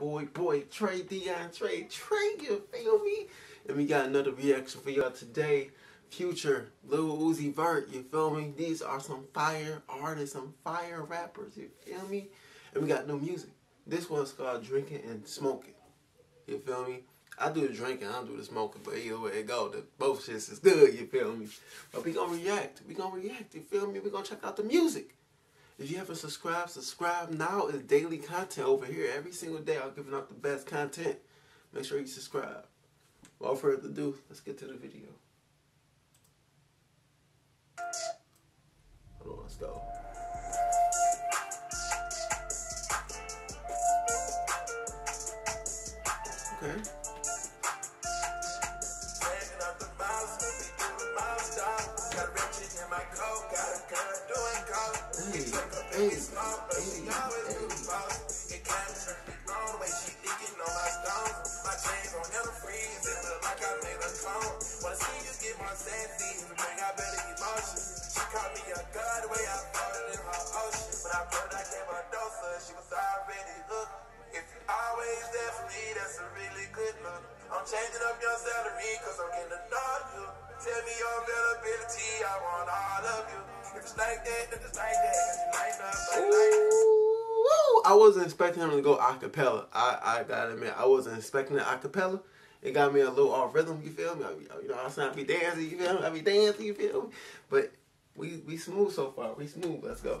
boy, boy, Trey Dion, Trey, Trey, you feel me? And we got another reaction for y'all today. Future, Lil Uzi Vert, you feel me? These are some fire artists, some fire rappers, you feel me? And we got new music. This one's called Drinking and Smoking. You feel me? I do the drinking, I don't do the smoking, but either way it go, the, both shits is good, you feel me? But we gonna react, we gonna react, you feel me? We gonna check out the music. If you haven't subscribed, subscribe now. It's daily content over here. Every single day I'm giving out the best content. Make sure you subscribe. Without further ado, let's get to the video. Hold on, let's go. Okay. Hey, hey, hey. It kind of turned me on the way she my stones. My freeze. It like I made a clone. See you get sassy. Bring out better emotions. She caught me a god way in her ocean. But I I her She was already hooked. If you always there for me, that's a really good look. I'm changing up your salary, cause I'm getting you. Tell me your availability, I want all of you. If it's like that, then it's like that. Ooh, I wasn't expecting him to go acapella. I, I gotta admit, I wasn't expecting it acapella. It got me a little off rhythm, you feel me? I you know, I sound be dancing, you feel me? I be dancing, you feel me? But we we smooth so far. We smooth. Let's go.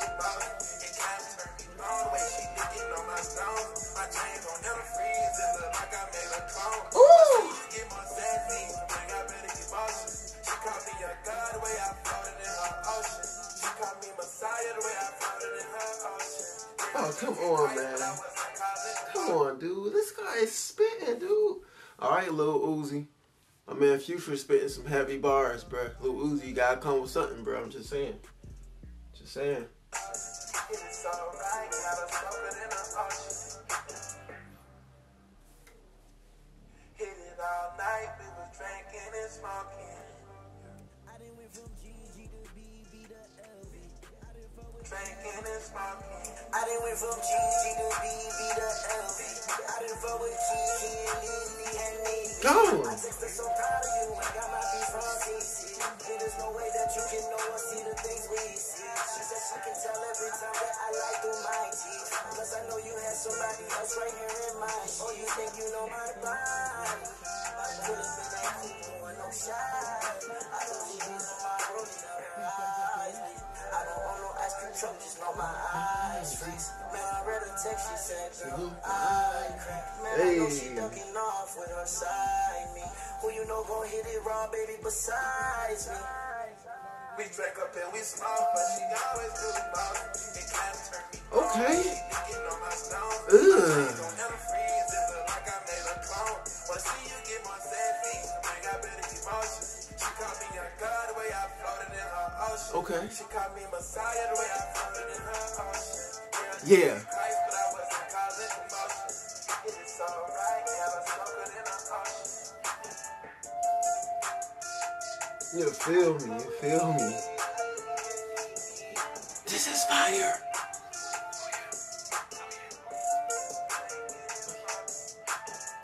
Come on, man. Come on, dude. This guy is spitting, dude. All right, Lil Uzi. My man Future spitting some heavy bars, bro. Lil Uzi, you gotta come with something, bro. I'm just saying. Just saying. Drinking and smoking. I done went from GG to BB to LV. I done fuck with GG and Lily and Nene. Go! I text her so proud of you. I got my beef from. There's no way that you can know or see the things we see. She said she can tell every time that I lie through my teeth. Plus I know you had somebody else right here in mind. Oh, you think you know my body? I pull up in that coupe, no shot. Cream truck, just know my eyes freeze. Man, I read a text, she said, girl, mm-hmm. I crack. Man, I know she ducking off with her side me. Who you know gon' hit it raw, baby, besides me? We drank up and we smoke, but she always do the most. It kind of turned me Okay. She thinking on my stones. Ugh. Her ocean. You feel me? You feel me? This is fire.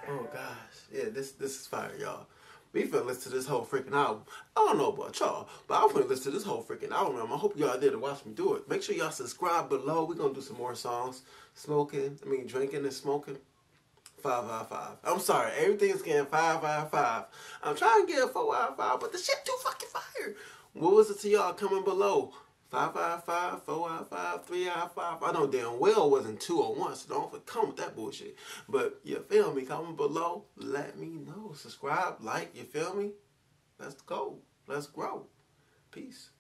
Oh gosh, yeah, this this is fire, y'all. We finna listen to this whole freaking album. I don't know about y'all, but I'm finna listen to this whole freaking album. I hope y'all there to watch me do it. Make sure y'all subscribe below. We're gonna do some more songs. Smoking, I mean drinking and smoking. Five five. I'm sorry, everything's getting five out of five. I'm trying to get a four out five, but the shit too fucking fire. What was it to y'all coming below? Five of five, four of five, three of five. I know damn well it wasn't two or one, so don't come with that bullshit. But you feel me? Comment below. Let me know. Subscribe, like, you feel me? Let's go. Let's grow. Peace.